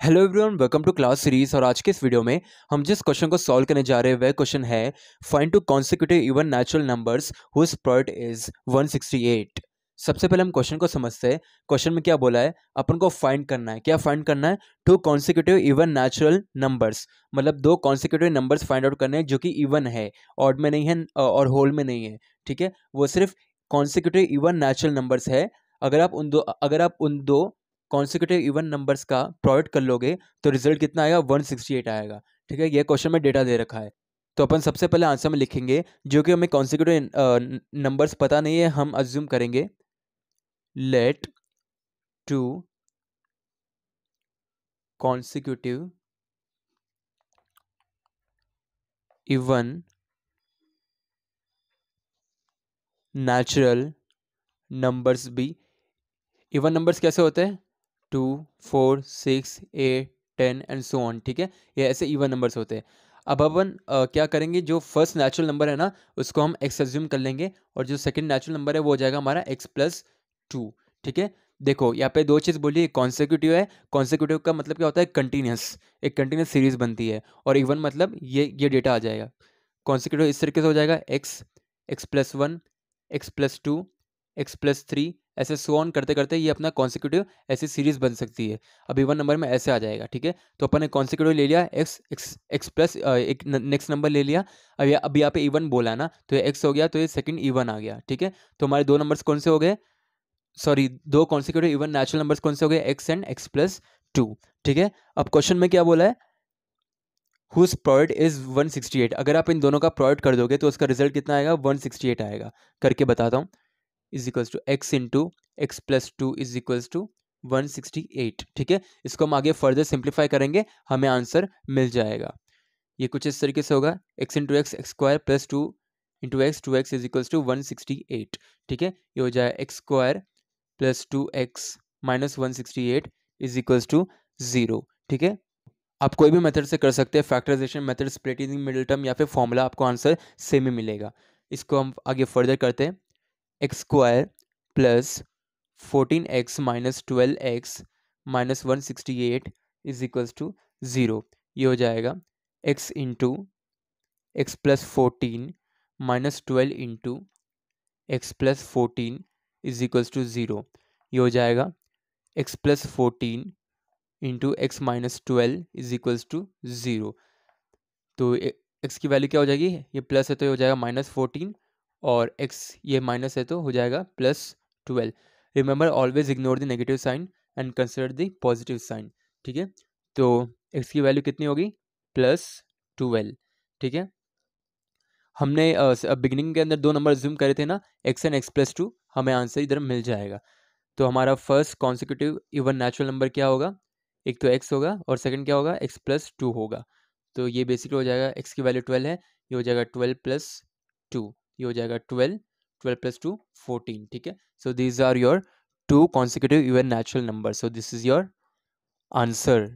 Hello everyone welcome to class series और आज के इस वीडियो में हम जिस क्वेश्चन को सॉल्व करने जा रहे हैं, वह क्वेश्चन है find two consecutive even natural numbers whose product is 168 सबसे पहले हम क्वेश्चन को समझते हैं। क्वेश्चन में क्या बोला है? अपन को फाइंड करना है। क्या फाइंड करना है? Two consecutive even natural numbers मतलब दो कॉन्सिक्यूटिव नंबर्स फाइंड आउट करने हैं जो कि इवन है। ऑड में नहीं है, और होल में नहीं है। ठीक है? वो सिर्फ़ कॉन्सिक्यूटिव इवन नेचुरल नंबर्स है। अगर आप उन दो, अगर आप उन दो कॉन्सिक्यूटिव इवन नंबर्स का प्रोडक्ट कर लोगे तो रिज़ल्ट कितना आएगा? 168 आएगा। ठीक है? ये क्वेश्चन में डेटा दे रखा है। तो अपन सबसे पहले आंसर में लिखेंगे, जो कि हमें कॉन्सिक्यूटिव नंबर्स पता नहीं है, हम अज्यूम करेंगे। Let two consecutive even natural numbers भी इवन नंबर्स कैसे होते हैं? Two, four, six, eight, ten and so on, ठीक है? ये ऐसे इवन नंबर्स होते हैं। अब अपन क्या करेंगे? जो फ़र्स्ट नेचुरल नंबर है ना, उसको हम एक्स एज्यूम कर लेंगे और जो सेकंड नेचुरल नंबर है, वो हो जाएगा हमारा एक्स प्लस टू ठीक है? देखो, यहाँ पे दो चीज़ बोली कॉन्सिक्यूटिव है कॉन्सिक्यूटिव का मतलब क्या होता है? कंटिन्यूस एक कंटिन्यूस सीरीज़ बनती है और इवन मतलब ये ये डेटा आ जाएगा। कॉन्सिक्यूटिव इस तरीके से हो जाएगा x x plus one x plus two x plus three ऐसे सो ऑन करते करते ये अपना कॉन्सिक्यूटिव ऐसी सीरीज़ बन सकती है। अभी वन नंबर में ऐसे आ जाएगा, ठीक है? तो अपन ने कॉन्सिक्यूटिव ले लिया एक्स एक्स एक्स प्लस एक नेक्स्ट नंबर ले लिया। अभी अभी यहाँ पे इवन बोला ना तो ये एक्स हो गया तो ये सेकंड इवन आ गया, ठीक है? तो हमारे दो नंबर्स कौन से हो गए? सॉरी दो कॉन्सिक्यूटिव इवन नेचुरल नंबर्स कौन से हो गए? X and x plus two ठीक है? अब क्वेश्चन में क्या बोला है? हुज प्रोडक्ट इज़ 168 अगर आप इन दोनों का प्रोडक्ट कर दोगे तो उसका रिज़ल्ट कितना आएगा? 168 आएगा। करके बताता हूँ। Is equals to x into x plus two is equals to one sixty eight, ठीक है? इसको हम आगे फर्दर सिंप्लीफाई करेंगे, हमें आंसर मिल जाएगा। ये कुछ इस तरीके से होगा, x into x x square plus two into x two x is equals to one sixty eight, ठीक है? ये हो जाए x square plus two x minus one sixty eight is equals to zero, ठीक है? आप कोई भी मेथड से कर सकते हैं, factorization method, splitting, middle term या फिर फॉर्मूला, आपको आंसर सेम ही मिलेगा। इसको हम आगे फर्दर करते हैं। X square plus fourteen x minus twelve x minus one sixty eight is equals to zero. ये हो जाएगा x into x plus fourteen minus twelve into x plus fourteen is equals to zero. ये हो जाएगा x plus fourteen into x minus twelve is equals to zero. तो x की value क्या हो जाएगी? ये प्लस है तो ये हो जाएगा माइनस फोर्टीन और x ये माइनस है तो हो जाएगा plus twelve remember always ignore the negative sign and consider the positive sign ठीक है? तो x की वैल्यू कितनी होगी? प्लस ट्वेल्व ठीक है? हमने बिगिनिंग के अंदर दो नंबर ज्यूम करे थे ना x and x plus two हमें आंसर इधर मिल जाएगा. तो हमारा first consecutive even natural number क्या होगा? एक तो एक्स होगा और सेकंड क्या होगा? एक्स प्लस टू होगा. तो ये बेसिकली हो जाएगा एक्स की वैल्यू ट्वेल्व है, ये हो जाएगा ट्वेल्व प्लस टू ये हो जाएगा twelve twelve plus two fourteen ठीक है? So these are your two consecutive even natural number so this is your answer